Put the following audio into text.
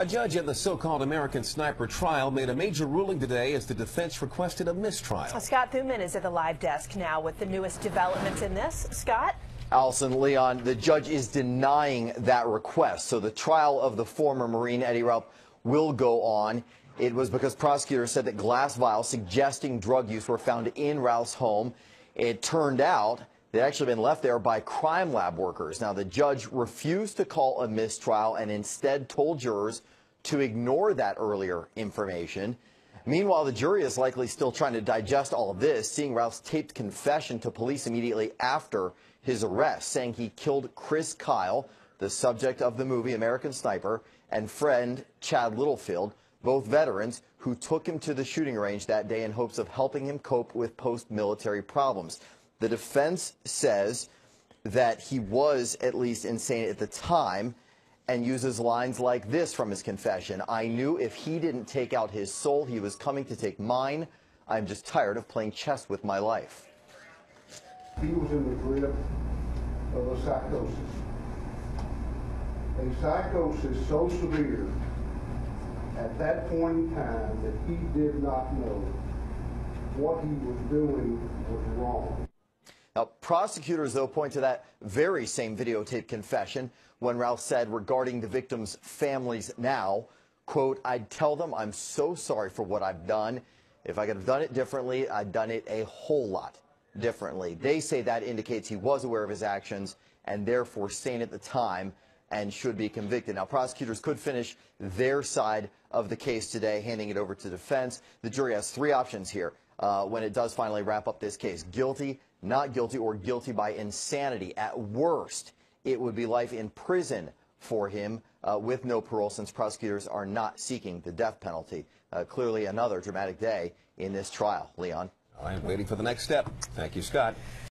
A judge in the so-called American Sniper trial made a major ruling today as the defense requested a mistrial. Scott Thuman is at the live desk now with the newest developments in this. Scott? Allison Leon, the judge is denying that request. So the trial of the former Marine Eddie Routh will go on. It was because prosecutors said that glass vials suggesting drug use were found in Routh's home. It turned out they'd actually been left there by crime lab workers. Now, the judge refused to call a mistrial and instead told jurors to ignore that earlier information. Meanwhile, the jury is likely still trying to digest all of this, seeing Routh's taped confession to police immediately after his arrest, saying he killed Chris Kyle, the subject of the movie American Sniper, and friend Chad Littlefield, both veterans who took him to the shooting range that day in hopes of helping him cope with post-military problems. The defense says that he was at least insane at the time and uses lines like this from his confession. I knew if he didn't take out his soul, he was coming to take mine. I'm just tired of playing chess with my life. He was in the grip of a psychosis. A psychosis so severe at that point in time that he did not know what he was doing was wrong. Now, prosecutors, though, point to that very same videotape confession when Routh said regarding the victims' families now, quote, I'd tell them I'm so sorry for what I've done. If I could have done it differently, I'd done it a whole lot differently. They say that indicates he was aware of his actions and therefore sane at the time and should be convicted. Now, prosecutors could finish their side of the case today, handing it over to defense. The jury has three options here uh, when it does finally wrap up this case. Guilty, not guilty, or guilty by insanity. At worst, it would be life in prison for him uh, with no parole since prosecutors are not seeking the death penalty. Uh, clearly another dramatic day in this trial. Leon. I am waiting for the next step. Thank you, Scott.